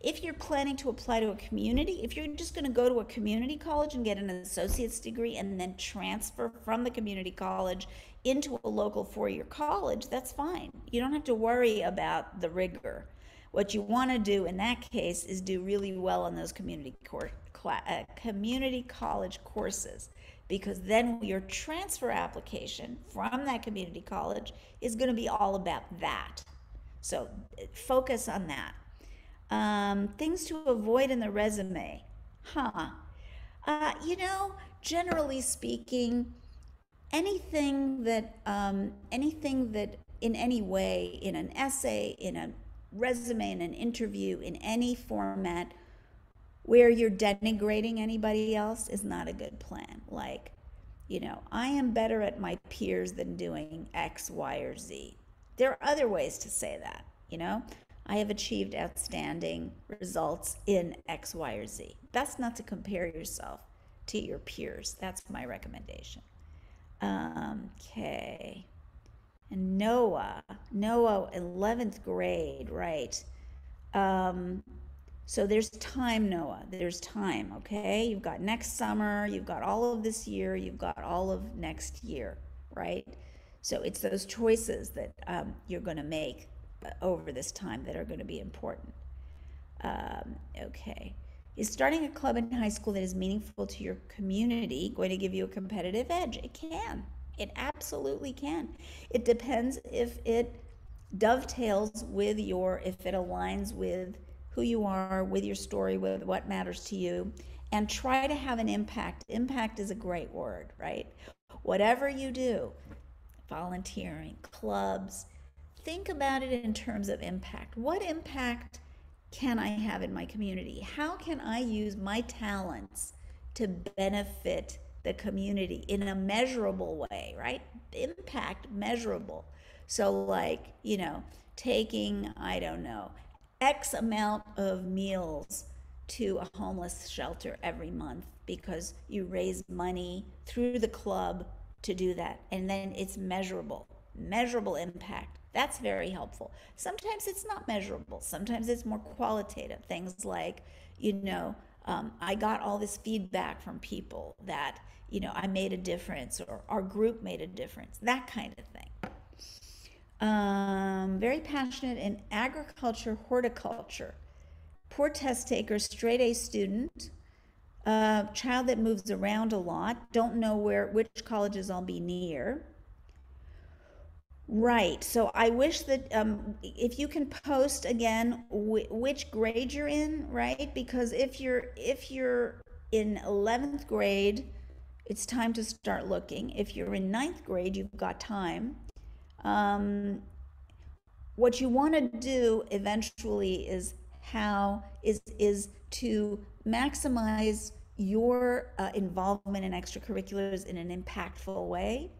if you're planning to apply to a community, if you're just going to go to a community college and get an associate's degree and then transfer from the community college into a local four year college, that's fine. You don't have to worry about the rigor. What you want to do in that case is do really well on those community cor- cl- uh, community college courses because then your transfer application from that community college is going to be all about that. So focus on that. Um, things to avoid in the resume. Huh. Uh, you know, generally speaking, anything that um, anything that in any way in an essay, in a resume, in an interview, in any format where you're denigrating anybody else is not a good plan. Like, you know, I am better at my peers than doing X, Y, or Z. There are other ways to say that, you know. I have achieved outstanding results in X, Y, or Z. That's not to compare yourself to your peers. That's my recommendation. Um, okay. And Noah, Noah, 11th grade, right. Um, so there's time, Noah. There's time, okay? You've got next summer, you've got all of this year, you've got all of next year, right? So it's those choices that um, you're going to make uh, over this time that are going to be important. Um, okay. Is starting a club in high school that is meaningful to your community going to give you a competitive edge? It can. It absolutely can. It depends if it dovetails with your, if it aligns with who you are, with your story, with what matters to you, and try to have an impact. Impact is a great word, right? Whatever you do, volunteering, clubs, think about it in terms of impact. What impact can I have in my community? How can I use my talents to benefit the community in a measurable way, right? Impact measurable. So, like, you know, taking, I don't know, X amount of meals to a homeless shelter every month because you raise money through the club to do that. And then it's measurable, measurable impact. That's very helpful. Sometimes it's not measurable, sometimes it's more qualitative. Things like, you know, um, I got all this feedback from people that, you know, I made a difference or our group made a difference, that kind of thing. Um, very passionate in agriculture, horticulture. Poor test taker, straight A student, uh, child that moves around a lot, don't know where which colleges I'll be near. Right. So I wish that um, if you can post again wh- which grade you're in, right? Because if you're if you're in 11th grade, it's time to start looking. If you're in ninth grade, you've got time. Um, what you want to do eventually is how is is to maximize your uh, involvement in extracurriculars in an impactful way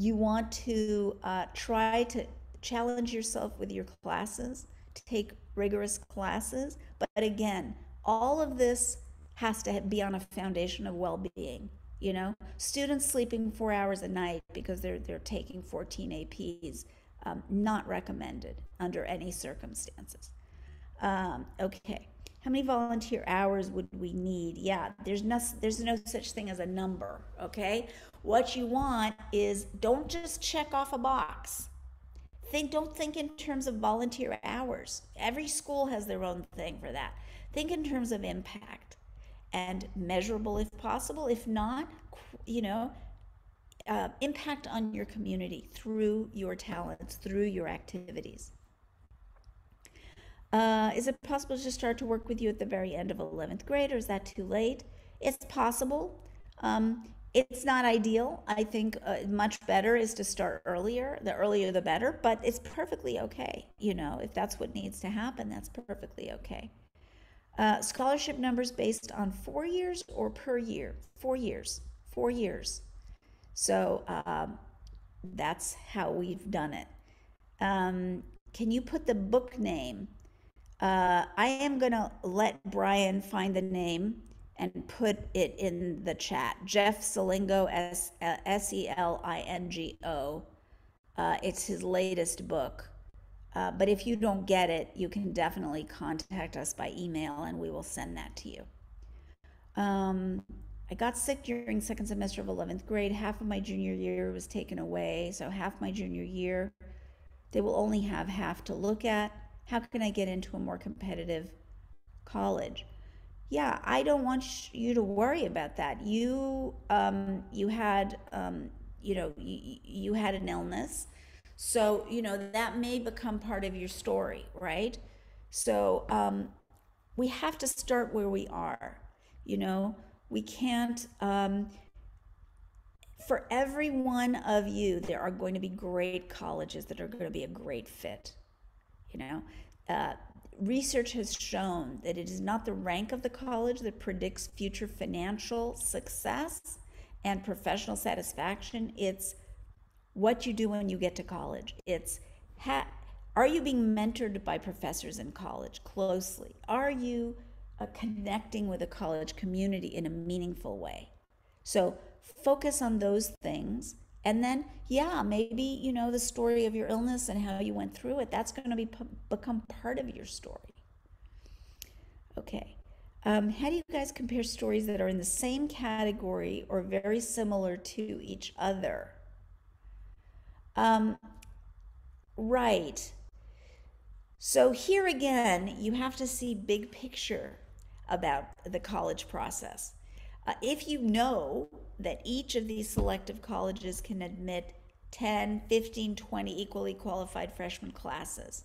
you want to uh, try to challenge yourself with your classes, take rigorous classes. But again, all of this has to be on a foundation of well being. You know, students sleeping four hours a night because they're, they're taking 14 APs, um, not recommended under any circumstances. Um, okay. How many volunteer hours would we need? Yeah, there's no, there's no such thing as a number, okay? What you want is don't just check off a box. Think don't think in terms of volunteer hours. Every school has their own thing for that. Think in terms of impact and measurable if possible. If not, you know, uh, impact on your community through your talents, through your activities. Uh, is it possible to start to work with you at the very end of 11th grade, or is that too late? It's possible. Um, it's not ideal. I think uh, much better is to start earlier. The earlier, the better, but it's perfectly okay. You know, if that's what needs to happen, that's perfectly okay. Uh, scholarship numbers based on four years or per year? Four years. Four years. So um, that's how we've done it. Um, can you put the book name uh, I am going to let Brian find the name and put it in the chat. Jeff Selingo, S E L I N G O. Uh, it's his latest book. Uh, but if you don't get it, you can definitely contact us by email and we will send that to you. Um, I got sick during second semester of 11th grade. Half of my junior year was taken away, so half my junior year. They will only have half to look at. How can I get into a more competitive college? Yeah, I don't want you to worry about that. You um, you had um, you know you, you had an illness, so you know that may become part of your story, right? So um, we have to start where we are. You know, we can't. Um, for every one of you, there are going to be great colleges that are going to be a great fit. You know, uh, research has shown that it is not the rank of the college that predicts future financial success and professional satisfaction. It's what you do when you get to college. It's ha- are you being mentored by professors in college closely? Are you uh, connecting with a college community in a meaningful way? So focus on those things and then yeah maybe you know the story of your illness and how you went through it that's going to be become part of your story. Okay um, how do you guys compare stories that are in the same category or very similar to each other? Um, right. So here again you have to see big picture about the college process uh, if you know that each of these selective colleges can admit 10, 15, 20 equally qualified freshman classes,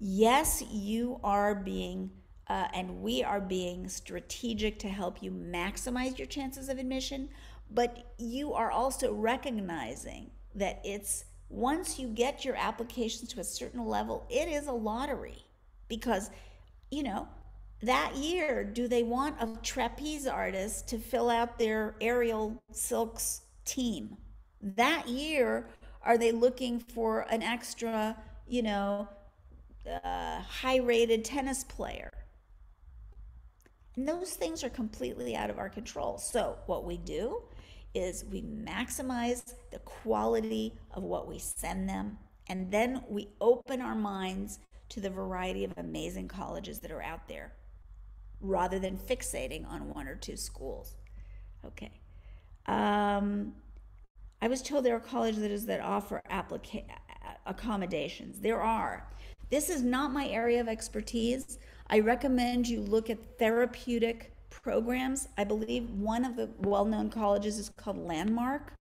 yes, you are being uh, and we are being strategic to help you maximize your chances of admission. But you are also recognizing that it's once you get your applications to a certain level, it is a lottery because, you know, that year, do they want a trapeze artist to fill out their aerial silks team? That year, are they looking for an extra, you know, uh, high rated tennis player? And those things are completely out of our control. So, what we do is we maximize the quality of what we send them, and then we open our minds to the variety of amazing colleges that are out there rather than fixating on one or two schools. Okay. Um, I was told there are colleges that offer applica- accommodations. There are. This is not my area of expertise. I recommend you look at therapeutic programs. I believe one of the well known colleges is called Landmark.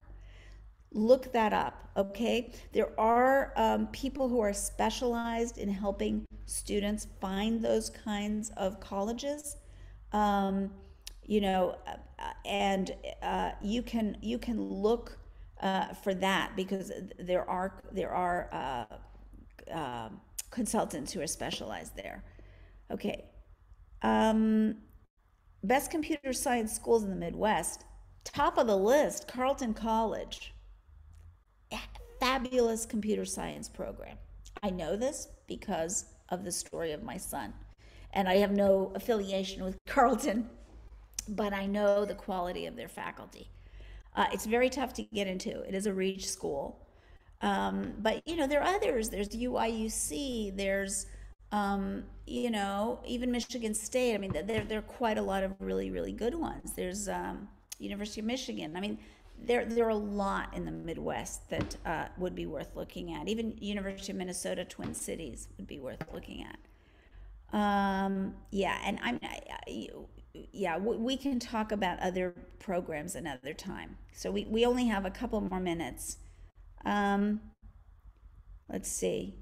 Look that up, okay? There are um, people who are specialized in helping students find those kinds of colleges. Um, you know, uh, and uh, you can you can look uh, for that because there are there are uh, uh, consultants who are specialized there. Okay. Um, best computer science schools in the Midwest. Top of the list, Carleton College. Fabulous computer science program. I know this because of the story of my son. And I have no affiliation with Carleton, but I know the quality of their faculty. Uh, it's very tough to get into. It is a reach school. Um, but, you know, there are others. There's UIUC, there's, um, you know, even Michigan State. I mean, there, there are quite a lot of really, really good ones. There's um, University of Michigan. I mean, there, there are a lot in the Midwest that uh, would be worth looking at. Even University of Minnesota Twin Cities would be worth looking at. Um, yeah, and I'm, I, I, yeah, we can talk about other programs another time. So we, we only have a couple more minutes. Um, let's see.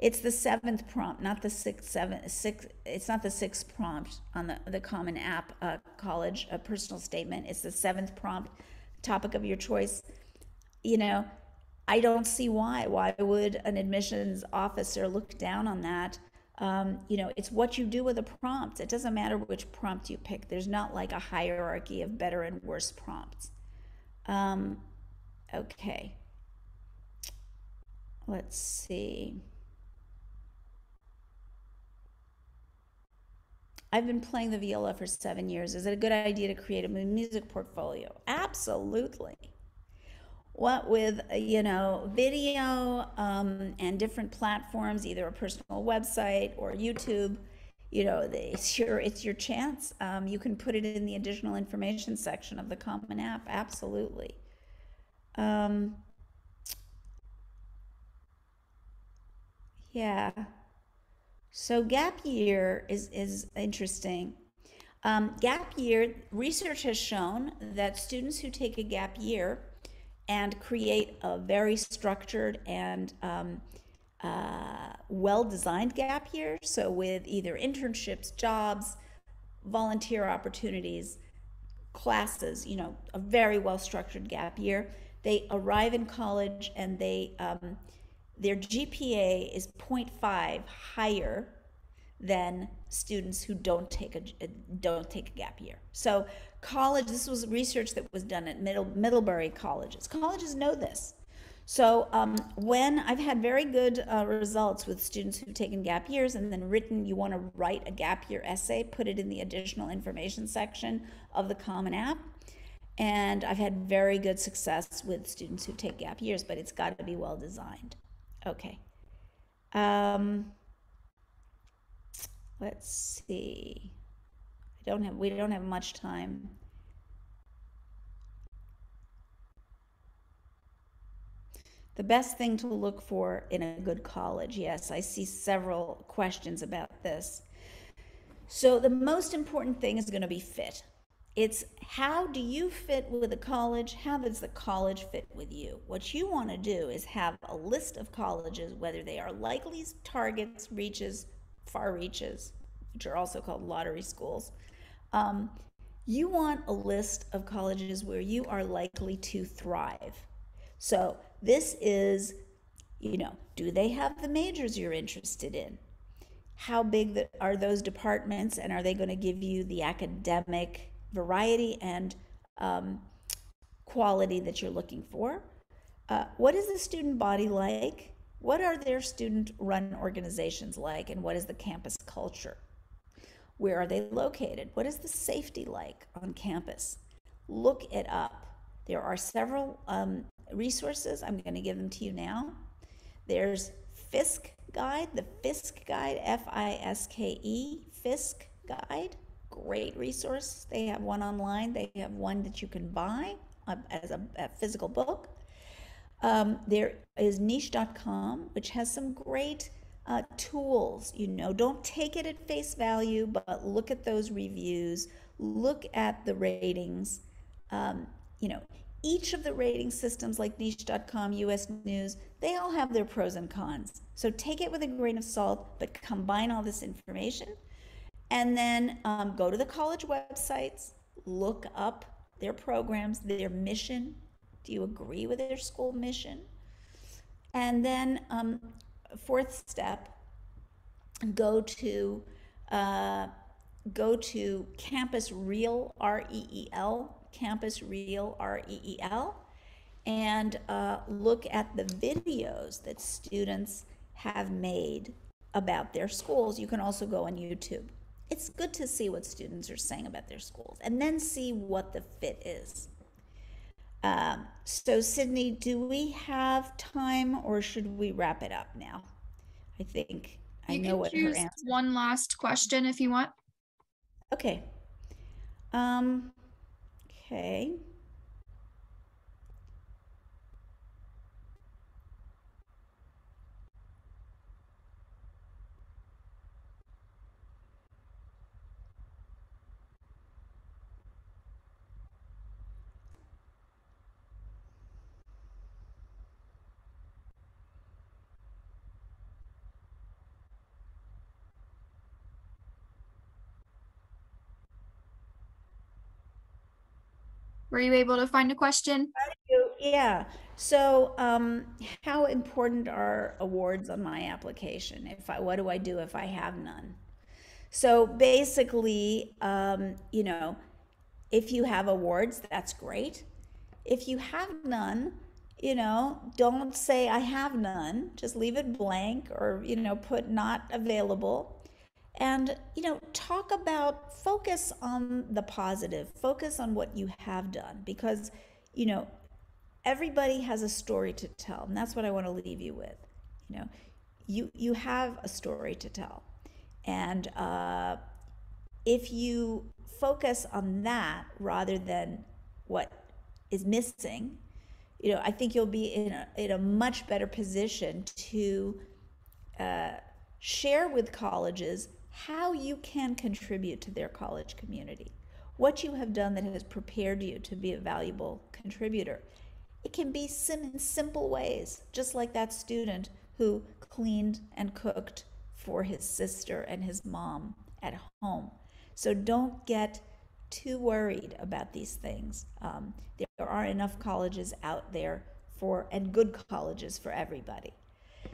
It's the seventh prompt, not the sixth, seventh, six. It's not the sixth prompt on the the Common App uh, College a personal statement. It's the seventh prompt, topic of your choice. You know, I don't see why. Why would an admissions officer look down on that? Um, you know, it's what you do with a prompt. It doesn't matter which prompt you pick. There's not like a hierarchy of better and worse prompts. Um, okay. Let's see. I've been playing the viola for seven years. Is it a good idea to create a music portfolio? Absolutely. What with, you know, video um, and different platforms, either a personal website or YouTube, you know, it's your, it's your chance. Um, you can put it in the additional information section of the Common App. Absolutely. Um, yeah. So gap year is, is interesting. Um, gap year, research has shown that students who take a gap year and create a very structured and um, uh, well-designed gap year, so with either internships, jobs, volunteer opportunities, classes, you know, a very well-structured gap year, they arrive in college and they um, their GPA is 0.5 higher than students who don't take a don't take a gap year. So college, this was research that was done at Middle, Middlebury colleges. Colleges know this. So um, when I've had very good uh, results with students who've taken gap years and then written, you want to write a gap year essay, put it in the additional information section of the Common App. And I've had very good success with students who take gap years, but it's got to be well designed. Okay. Um, let's see. I don't have, we don't have much time. The best thing to look for in a good college. Yes, I see several questions about this. So, the most important thing is going to be fit. It's how do you fit with a college? How does the college fit with you? What you want to do is have a list of colleges, whether they are likely targets, reaches, far reaches, which are also called lottery schools. Um, you want a list of colleges where you are likely to thrive. So this is, you know, do they have the majors you're interested in? How big are those departments, and are they going to give you the academic variety and um, quality that you're looking for? Uh, what is the student body like? What are their student run organizations like? And what is the campus culture? Where are they located? What is the safety like on campus? Look it up. There are several um, resources. I'm going to give them to you now. There's Fiske Guide, the Fiske Guide, F I S K E, Fiske Guide. Great resource. They have one online, they have one that you can buy uh, as a, a physical book. Um, there is niche.com, which has some great uh, tools. You know, don't take it at face value, but look at those reviews, look at the ratings. Um, you know, each of the rating systems like niche.com, US News, they all have their pros and cons. So take it with a grain of salt, but combine all this information. And then um, go to the college websites, look up their programs, their mission. Do you agree with their school mission? And then um, fourth step, go to uh, go to Campus Reel R E E L Campus Reel R E E L and uh, look at the videos that students have made about their schools. You can also go on YouTube. It's good to see what students are saying about their schools and then see what the fit is. Um, so, Sydney, do we have time or should we wrap it up now? I think I know can what her answer. one last question if you want. Okay. Um, okay. Were you able to find a question? Yeah. So, um, how important are awards on my application? If I, what do I do if I have none? So basically, um, you know, if you have awards, that's great. If you have none, you know, don't say I have none. Just leave it blank or, you know, put not available. And, you know, talk about, focus on the positive, focus on what you have done because, you know, everybody has a story to tell. And that's what I want to leave you with. You know, you, you have a story to tell. And uh, if you focus on that rather than what is missing, you know, I think you'll be in a, in a much better position to uh, share with colleges how you can contribute to their college community, what you have done that has prepared you to be a valuable contributor. It can be sim- simple ways, just like that student who cleaned and cooked for his sister and his mom at home. So don't get too worried about these things. Um, there are enough colleges out there for, and good colleges for everybody.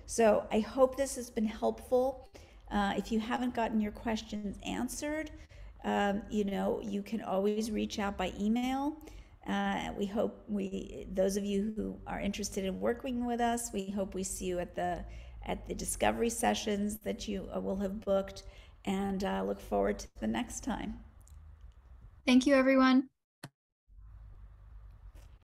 So I hope this has been helpful. Uh, if you haven't gotten your questions answered, um, you know, you can always reach out by email. Uh, we hope we, those of you who are interested in working with us, we hope we see you at the at the discovery sessions that you uh, will have booked, and uh, look forward to the next time. Thank you, everyone.